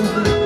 Oh.